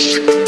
Shh.